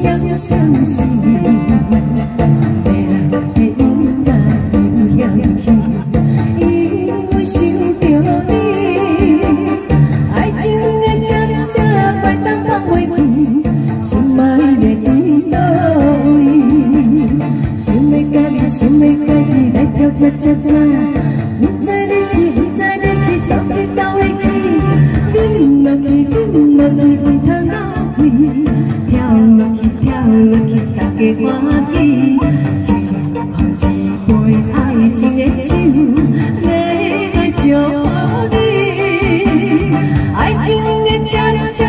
相相思，迷人的音乐又响起，因为想着你，爱情的针针快当放袂记，心爱的伊倒位，想要甲你，想要甲你来跳恰恰恰，大家欢喜。唱一杯爱情的酒，来来祝福你。爱情的车车转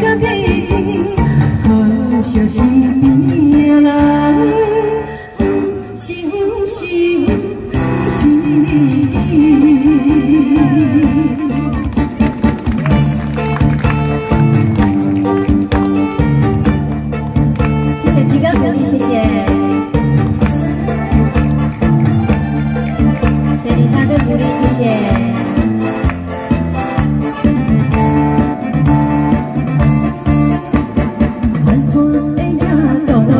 到彼地，可惜身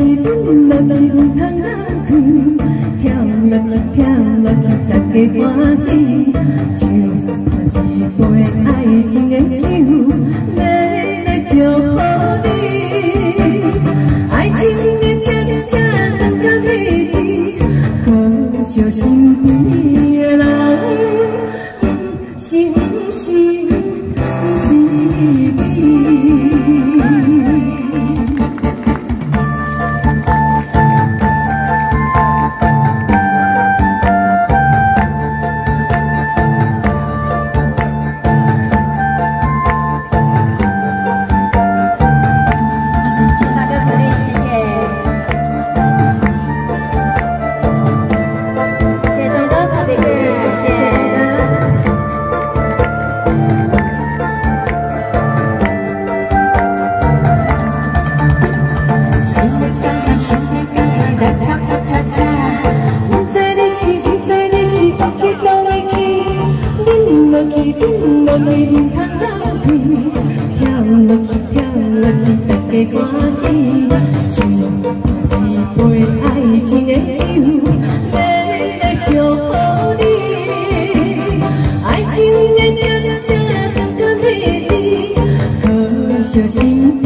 你落去，你落去，唔通哪去？跳落去，跳落去，大家欢喜，唱一杯爱情的酒， 跳落去跳落去，大家欢喜。唱一杯爱情的酒，来来祝福你。爱情的恰恰等到彼地，可惜身边